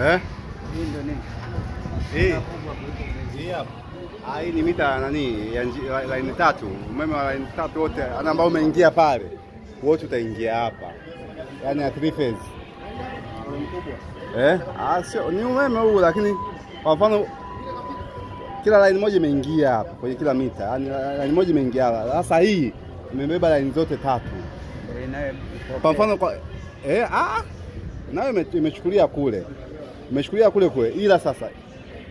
Eh? Hii ndio nini? Hii. Hii hapa. Ah, hii ni mita nani ya line tatu. Umeme wa laini tatu wote ambao umeingia pale. Wote utaingia hapa. Yaani ya three phase. Ni. Eh? Ah, sio ni umeme huu lakini kwa mfano kila laini moja imeingia hapa kwenye kila mita. Yaani line moja imeingia hapa. Sasa hii imebeba laini zote tatu. Kwa mfano kwa eh, ah, nayo imechukulia kule, imechukulia kule kule, ila sasa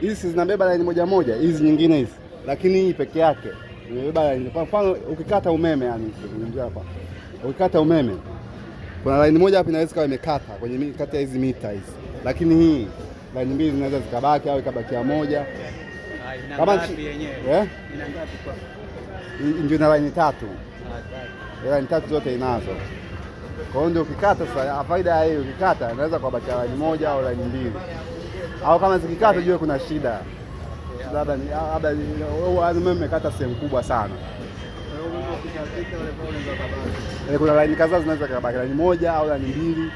hizi zinabeba laini moja moja, hizi nyingine hizi, lakini hii peke yake imebeba laini. Kwa mfano ukikata umeme, yani hapa, ukikata umeme kuna laini moja hapa inaweza kawa imekata kwenye kati ya hizi mita hizi, lakini hii laini mbili zinaweza zikabaki au ikabakia moja Ah, Kama ngapi yenyewe? Ina ngapi kwa? Hii ndio na laini tatu. Ah, tatu. laini tatu zote inazo. Kwa hiyo ndio ukikata sasa, faida ya hii ukikata inaweza kuwabakia laini moja au laini mbili, au kama zikikata jue kuna shida, labda umekata sehemu kubwa sana. Hiyo. Eh, Kuna laini kadhaa zinaweza kabaki laini moja au laini mbili,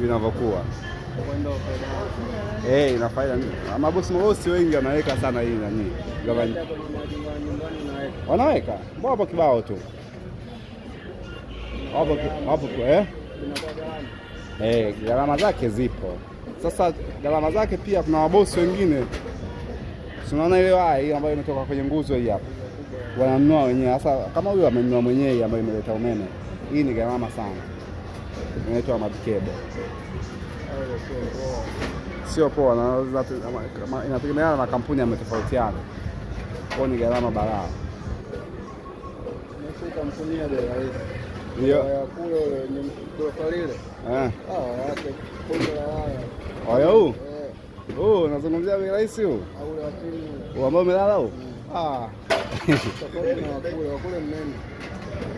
vinavyokuwa inavyokuwa. Eh, ina faida. Mabosi mabosi wengi wanaweka sana hii nani, wanaweka, mbona hapo kibao tu wapo eh. Eh, gharama zake zipo. Sasa gharama zake pia kuna wabosi wengine, tunaona ile hii ambayo imetoka kwenye nguzo hii hapa, wananunua wenyewe. Sasa kama huyo amenunua mwenyewe hii ambayo imeleta umeme, hii ni gharama sana, inaitwa mabikebo, sio poa. inategemeana na kampuni ametofautiana, kwa hiyo ni gharama balaa. Nasi kampuni ya bei rahisi. Ndio Ya kule ule yenye ghorofa lile. eh, Ah, waya huu Eh, huu unazungumzia bei rahisi huu ambao umelala huu ah. Wakule mnene.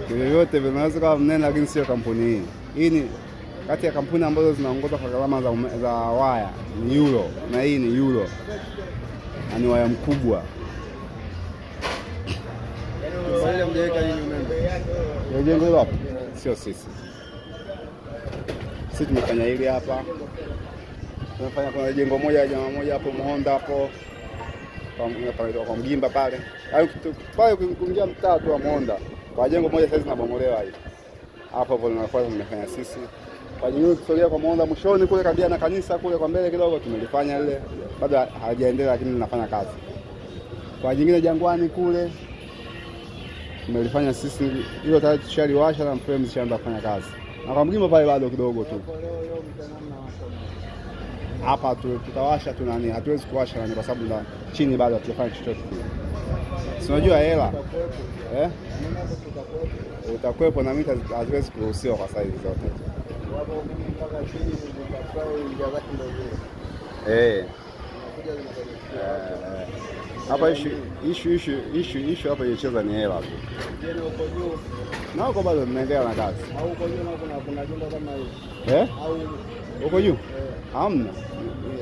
vyovyote vinaweza kuwa mnene, lakini sio kampuni hii. Hii ni kati ya kampuni ambazo zinaongoza kwa gharama za, za waya ni Euro, na hii ni Euro na ni waya mkubwa. Jengo hilo hapo? Sio sisi, sisi tumefanya hili hapa, tumefanya kuna jengo moja jamaa moja hapo Muhonda hapo. Kwa- Mgimba pale, Yaani pale kuingia mtaa tu wa Muhonda kwa jengo moja sasa zinabomolewa hivi. Hapo hapo tunafanya tumefanya sisi. Kwa jingine Kusogea kwa Muhonda mwishoni kule kabia na kanisa kule kwa mbele kidogo tumelifanya lile, bado hajaendelea lakini linafanya kazi. Kwa jingine Jangwani kule tumelifanya sisi, hilo tayari tushaliwasha na frame zishaanza kufanya kazi, na kwa mlima pale bado kidogo tu. Hapa tu, tutawasha tu nani, hatuwezi kuwasha nani kwa sababu chini bado hatujafanya chochote kile. Si unajua hela eh? utakwepo. Na mita haziwezi kuruhusiwa kwa saizi zote. eh. zile. Eh. Hapa ishu ishu ishu ishu ishu hapa ilicheza ni hela tu, Jeni uko juu na huko bado tunaendelea na kazi au uko juu eh? Huko juu? Eh, hamna.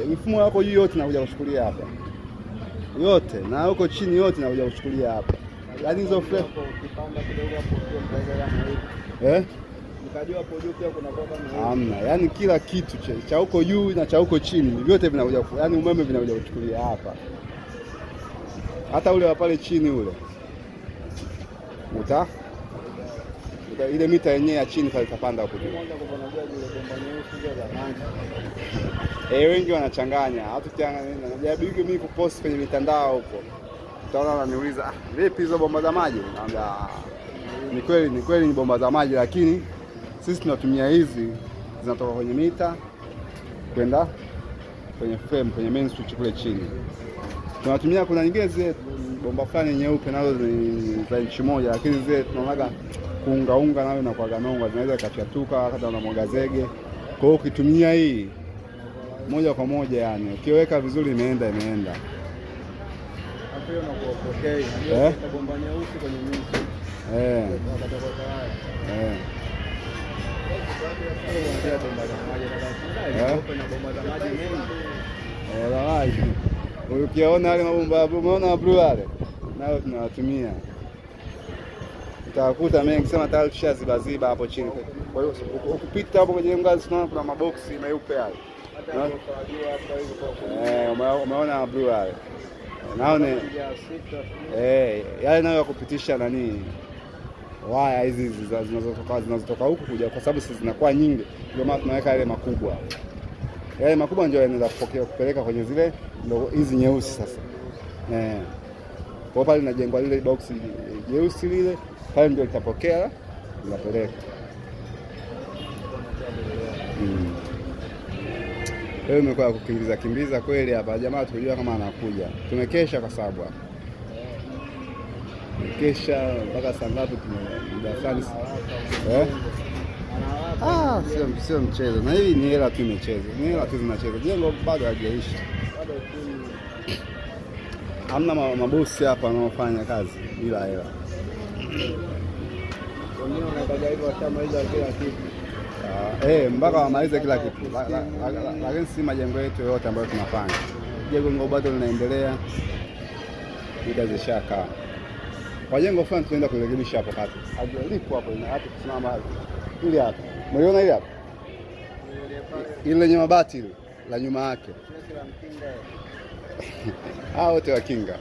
Mifumo yako juu yote nakuja kushukulia hapa. Yote, na huko chini yote nakuja kushukulia hapa, yaani hizo eh? Hamna, yaani kila kitu cha- huko juu na cha huko chini vyote vinakuja, ku- yaani umeme vinakuja kuchukulia hapa, hata ule wa pale chini ule uta, uta ile mita yenyewe ya chini itapanda huko juu. Eh, wengi wanachanganya. Hata najaribu mimi kupost kwenye mitandao huko, utaona wananiuliza ah, vipi hizo bomba za maji? Naambia "Ah, ni kweli, ni kweli ni bomba za maji, lakini sisi tunatumia hizi zinatoka kwenye mita kwenda kwenye frame, kwenye main switch kule chini. Tunatumia kuna nyingine zile bomba fulani nyeupe, nazo za inchi moja, lakini zile tunaonaga kuungaunga nayo na kwaga nongwa zinaweza ikachatuka, hata unamwaga zege. Kwa hiyo ukitumia hii moja kwa moja yani, ukiweka vizuri imeenda imeenda. Eh? Eh, eh. Unajua Ukiona yale mabomba umeona blue yale, nayo tunawatumia. Utakuta mengi sana, tayari tushazibaziba hapo chini. Kwa hiyo ukipita hapo kwenye ngazi tunaona kuna maboksi meupe yale. Eh, ume- umeona blue yale naone eh, yale nayo ya kupitisha nani waya hizi zinazotoka huku kuja, kwa sababu sisi zinakuwa nyingi, ndio maana tunaweka yale makubwa. Yale makubwa ndio yanaweza kupokea kupeleka kwenye zile hizi nyeusi sasa. Eh, kwa pale linajengwa lile box jeusi lile pale ndio litapokea linapeleka. Mm. Leo imekuwa ya kukimbiza kimbiza kweli hapa, jamaa tukujua kama anakuja. Tumekesha kwa sababu hapa tumekesha mpaka saa ngapi? muda eh? Ah, sio sio mchezo, na hii ni hela tu imecheza, ni hela tu zinacheza. Jengo bado halijaisha, bado hamna mabosi hapa wanaofanya kazi bila hela. eh, mpaka wamalize kila kitu, La- la- la- la- lakini si majengo yetu yote ambayo tunafanya. Jengo bado linaendelea, ida zishakaa kwa jengo fulani, tunaenda kurekebisha hapo kati, hajalipo hapo, hapo kusimama umeliona hili hapa, Ile lenye mabati la nyuma yake. Hao wote wakinga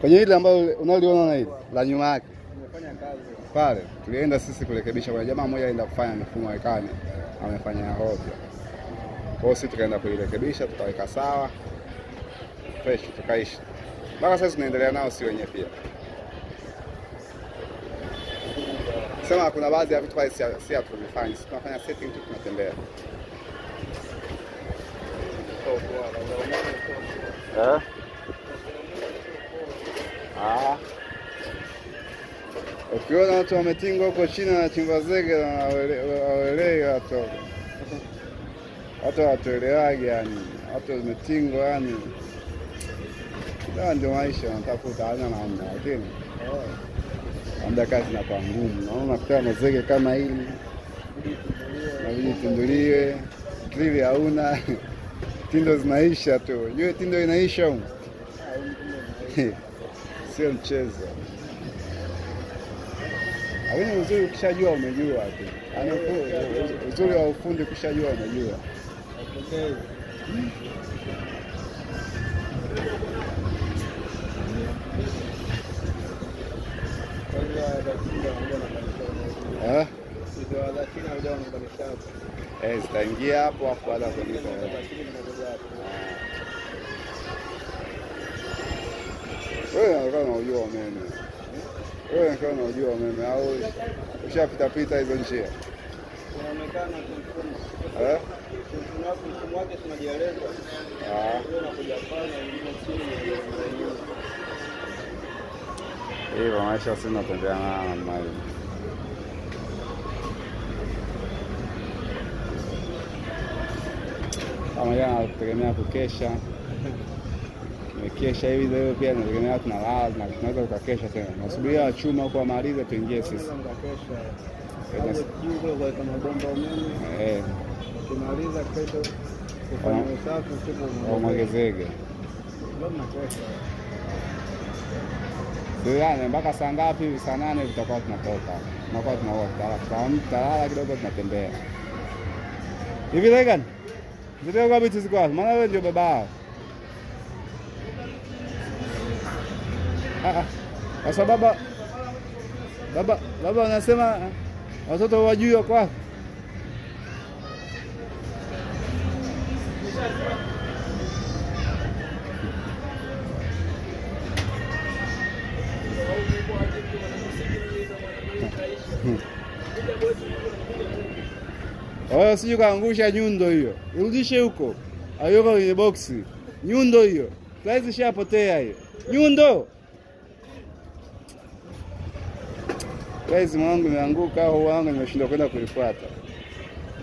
kwenye ile ambayo unaliona na ile la nyuma yake. Pale, tulienda sisi kurekebisha. Kuna jamaa mmoja aenda kufanya mifumo wekani, amefanya hovyo. Kwa hiyo sisi tukaenda kuirekebisha, tukaweka sawa. Fresh, tukaishi. Mpaka sasa tunaendelea nao, si wenyewe pia. Sema kuna baadhi ya vitu pale si sisi tunafanya setting tu, tunatembea Eh? Ah. Ukiona watu wametinga huko China na chimba zege na waelewi watu. Watu hawatuelewagi yani. Watu wametingwa yani. Ndio ndio maisha wanatafuta hana namna lakini labda kazi inakuwa ngumu. Naona kutoa mazege kama hili nabidi tunduliwe, klili hauna tindo zinaisha tu. Jue tindo inaisha huko. Sio mchezo. Lakini uzuri ukishajua umejua tu. Yaani uzuri wa ufundi ukishajua umejua. Zitaingia hapo hapo baada ya kuingia. Wewe unakaa unajua umeme. Wewe unakaa unajua umeme au ushapita pita hizo njia. Hivyo maisha nayo namna hiyo. Kama jana tutegemea kukesha, tumekesha hivi leo pia tunategemea tunalala, na tunaweza tukakesha tena. Nasubiria wachuma huko wamalize tuingie sisi. Tunaweza Tuliane mpaka saa ngapi hivi? Saa nane hivi tutakuwa tunatoka, tunakuwa tunaota, tutalala kidogo, tunatembea hivi. Legan zile kabiti ziko wapi? Maana wewe ndio baba yao. Ah, ah. Sasa baba baba baba anasema watoto wajui wako wapi? Wewe sijui kaangusha nyundo hiyo, irudishe huko, ayoko kwenye boksi. Nyundo hiyo. Saizi ishapotea hiyo. Nyundo. Saizi mwanangu imeanguka, au wangu nimeshindwa kwenda kuifuata,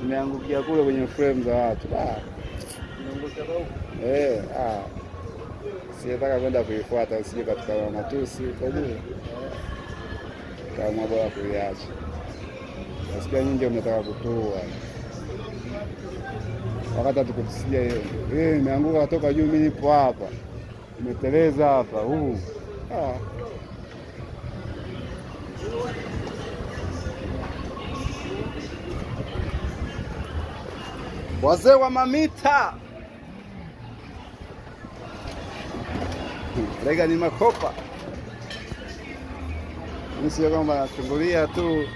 imeangukia kule kwenye frame za watu. Ah, eh, ah. Sijataka kwenda kuifuata, sijui katika matusi. Huko kama bora kuiacha. Nasikia nyingi umetaka kutua wakati hatukusikia hiyo. Imeanguka kutoka juu, mimi nipo hapa, imeteleza hapa huu. Ah. wazee wa mamita. Lega ni makopa, mi sio kwamba nachungulia tu